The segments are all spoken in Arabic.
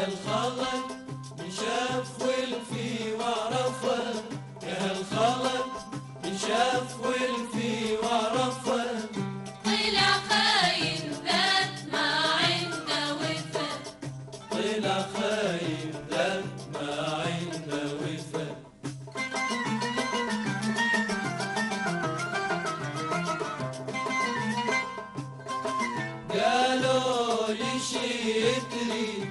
هالخلق نشاف والفي ورفض يا هالخلق نشاف والفي ورفض طلع خاين ذات ما عنده وفا طلع خاين ذات ما عنده وفا قالوا لي شي يدري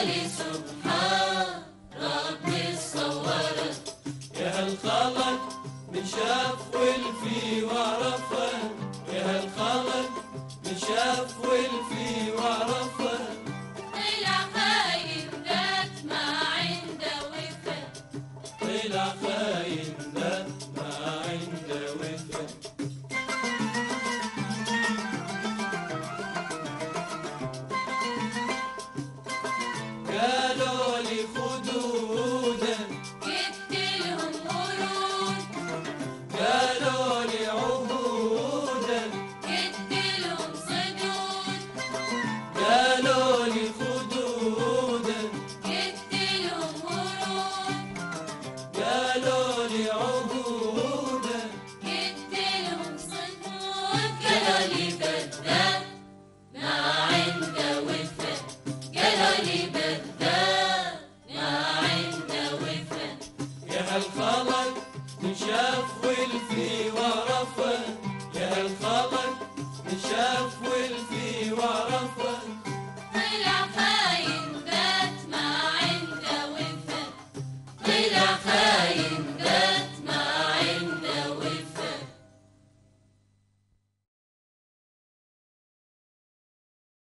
علي يا هالخلق من شاف والفي وعرفه يا هالخلق من شاف والفي وعرفه طلع خاين ذات ما عنده وفا طلع خاين يا دولة